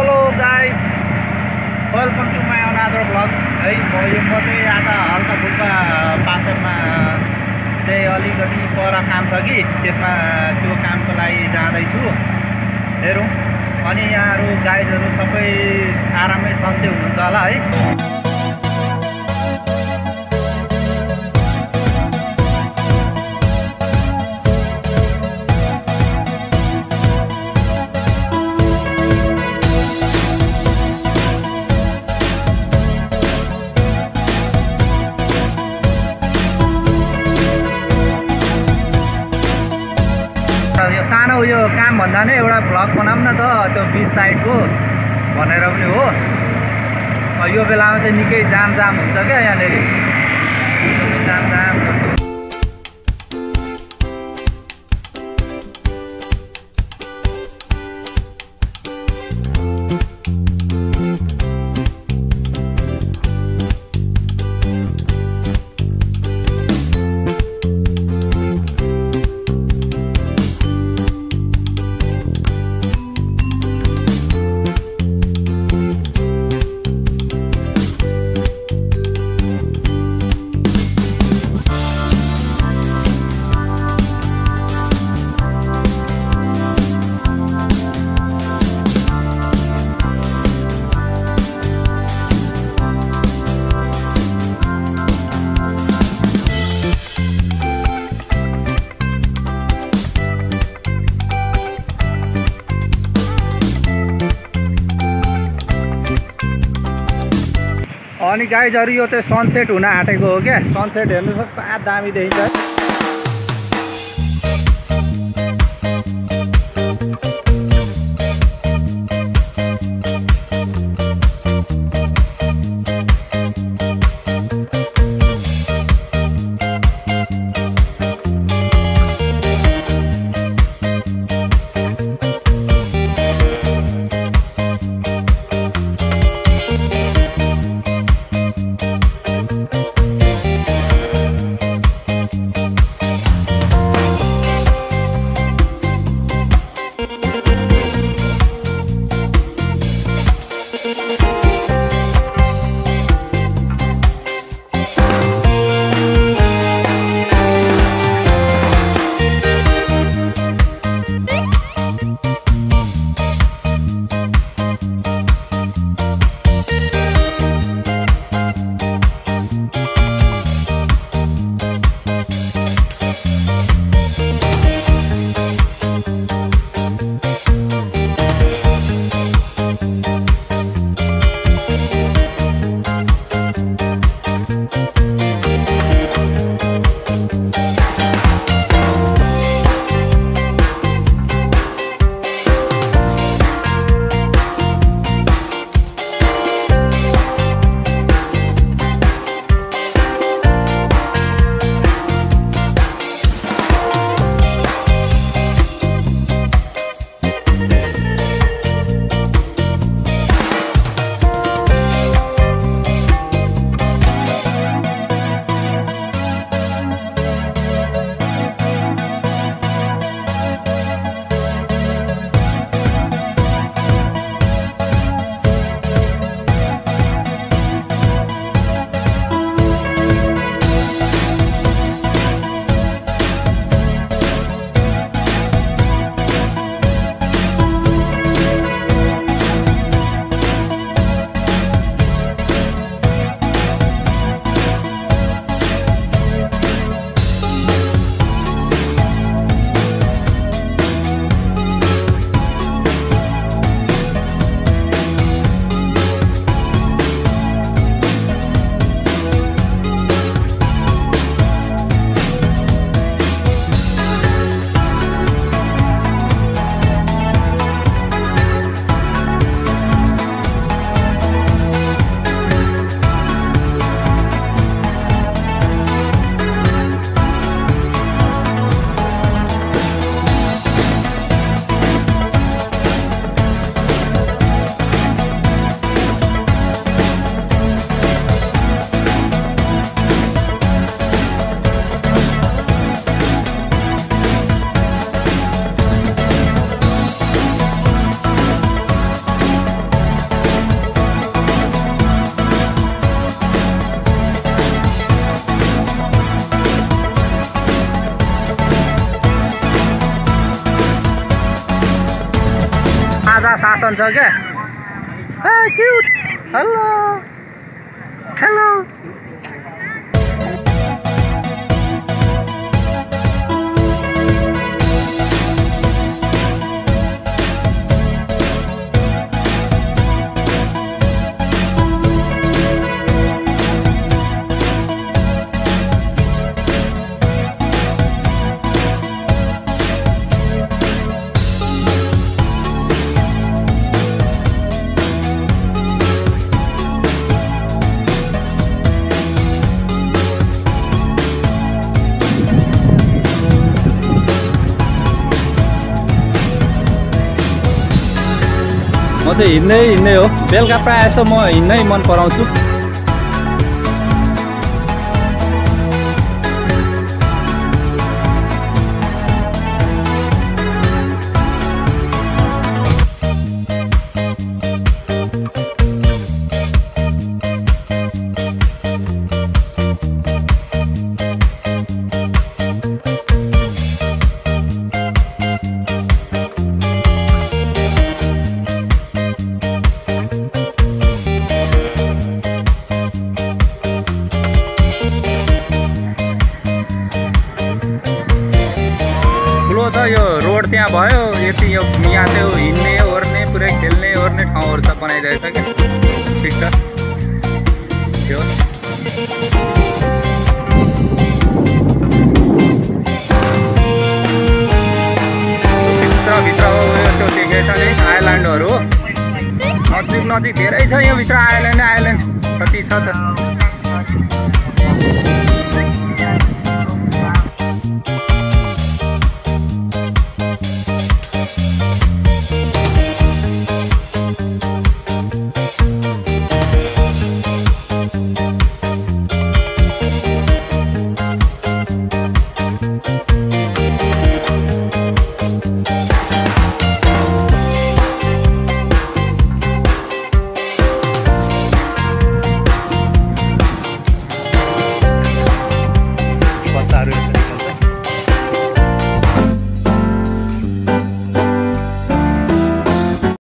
Hello guys welcome to my another blog है म यो म चाहिँ आज हल्का फुल्का पासरमा चाहिँ अलिकति पर काम छ कि त्यसमा त्यो कामको लागि जाँदैछु। हेरौँ। अनि यहाँहरू गाइजहरू सबै आरामै सन्चै हुनुहुन्छ होला है। यो सानो उयो काम भन्दा नै एउटा भ्लग बनाऊँ न त त्यो बिच साइडको भनेर पनि हो। यो बेलामा चाहिँ निकै जाम जाम हुन्छ क्या यहाँनिर। जाम जाम अनि गाइजहरू यो चाहिँ सनसेट हुन आँटेको हो क्या? सनसेट हेर्नु पुरा दामी देखिन्छ। आसन छ क्या क्युट हेलो चाहिँ हिँड्दै हिँड्दै हो। बेलुका प्रायः जसो म हिँड्नै मन पराउँछु। त्यहाँ भयो यति यो यहाँ चाहिँ हिँड्ने ओर्ने पुरै खेल्ने ओर्ने ठाउँहरू त बनाइरहेछ क्या ठिक छ। त्यो भित्रभित्र हो यो त्यो देखेछ नि आइल्यान्डहरू। हो नजिक नजिक धेरै छ यहाँभित्र आइल्यान्ड आइल्यान्ड। कति छ त।